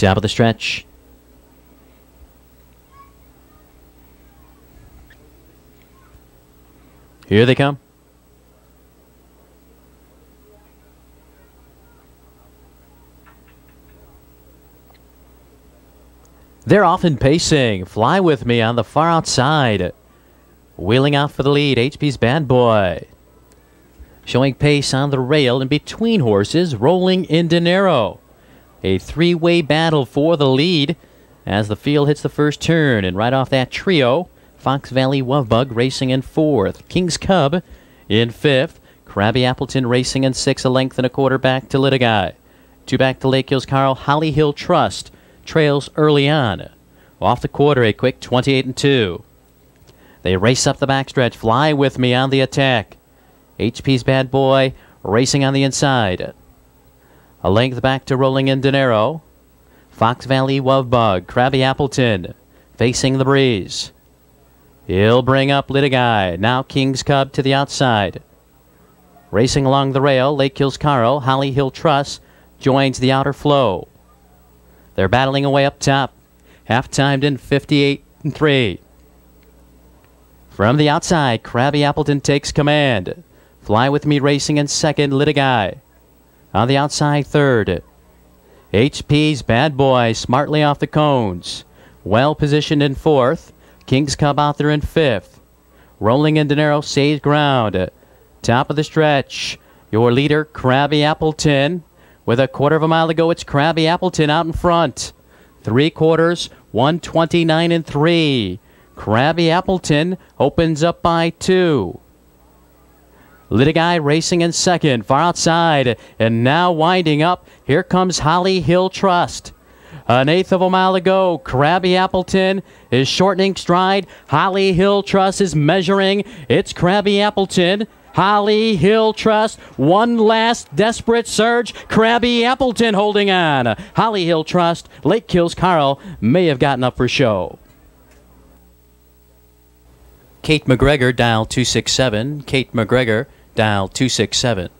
Top of the stretch. Here they come. They're off in pacing. Fly with me on the far outside. Wheeling out for the lead, HP's Bad Boy. Showing pace on the rail in between horses, rolling in Dinero. A three way battle for the lead as the field hits the first turn. And right off that trio, Fox Valley Wovebug racing in fourth. King's Cub in fifth. Crabby Appleton racing in sixth, a length and a quarter back to Litigai. Two back to Lake Hills Carl, Holly Hill Trust trails early on. Off the quarter, a quick 28 and 2. They race up the backstretch. Fly with me on the attack. HP's Bad Boy racing on the inside. A length back to Rolling in Dinero. Fox Valley Wovebug, Crabby Appleton facing the breeze. He'll bring up Litigai. Now King's Cub to the outside. Racing along the rail, Lake Hills Carl, Holly Hill Trust joins the outer flow. They're battling away up top. Half timed in 58 and 3. From the outside, Crabby Appleton takes command. Fly with me racing in second, Litigai. On the outside, third. HP's Bad Boy smartly off the cones. Well positioned in fourth. King's Cub out there in fifth. Rolling in Dinero saves ground. Top of the stretch. Your leader, Crabby Appleton. With a quarter of a mile to go, it's Crabby Appleton out in front. Three quarters, 129 and 3. Crabby Appleton opens up by two. Litigai racing in second, far outside, and now winding up. Here comes Holly Hill Trust. An eighth of a mile to go. Crabby Appleton is shortening stride. Holly Hill Trust is measuring. It's Crabby Appleton. Holly Hill Trust, one last desperate surge. Crabby Appleton holding on. Holly Hill Trust, Lake Hills Carl may have gotten up for show. Kate McGregor, dial 267. Kate McGregor, dial 267.